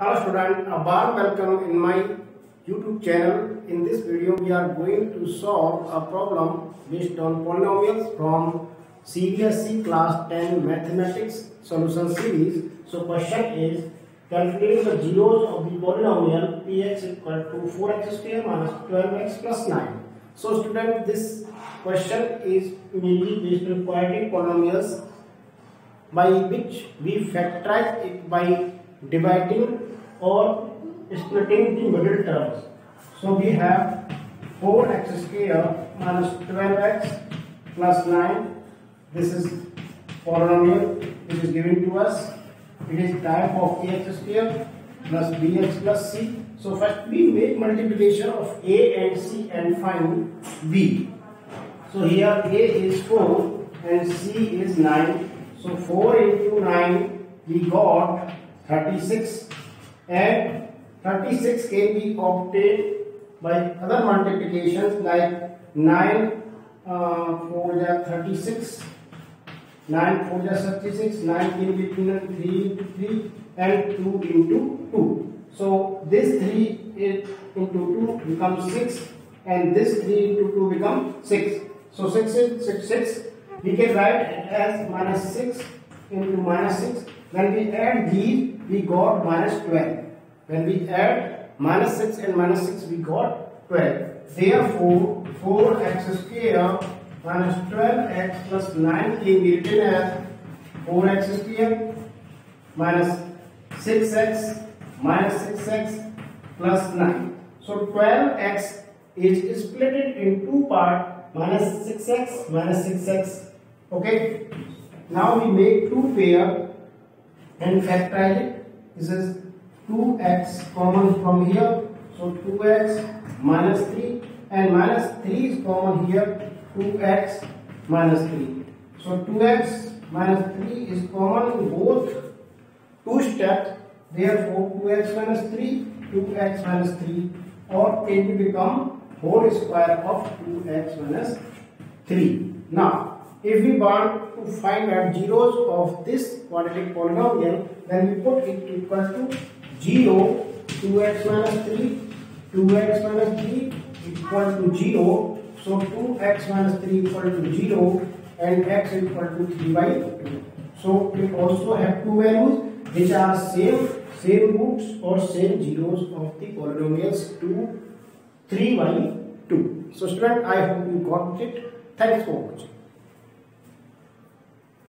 Hello student, a warm welcome in my YouTube channel. In this video we are going to solve a problem based on polynomials from CBSE class 10 mathematics solution series. So question is calculate the zeros of the polynomial px equal to 4x square minus 12x plus 9. So student this question is mainly based on quadratic polynomials by which we factorize it by dividing or splitting the middle terms. So we have 4x square minus 12x plus 9. This is polynomial which is given to us. It is type of ax square plus bx plus c. So first we make multiplication of a and c and find b. So here a is 4 and c is 9 so 4 into 9 we got 36 and 36 can be obtained by other multiplications like 9 uh, 4 is 36 9 4 is 36 9 can be 3 into 3 and 2 into 2 so this 3 into 2 becomes 6 and this 3 into 2 becomes 6 so 6 is 6 6 we can write it as minus 6 into minus 6. When we add these, we got minus 12. When we add minus 6 and minus 6, we got 12. Therefore, 4x square minus 12x plus 9 can be written as 4x square minus 6x minus 6x plus 9. So 12x is split in two parts minus 6x minus 6x Okay. Now we make two pair and factorize it. This is 2x common from here. So 2x minus 3 and minus 3 is common here. 2x minus 3. So 2x minus 3 is common in both two steps. Therefore 2x minus 3, 2x minus 3 or can become whole square of 2x minus 3. Now if we want to find out zeros of this quadratic polynomial, then we put it equal to 0, 2x minus 3, 2x minus 3 equal to 0. So 2x minus 3 equal to 0 and x equal to 3 by 2. So we also have two values which are same same roots or same zeros of the polynomials 2, 3 by 2. So student, I hope you got it. Thanks for watching.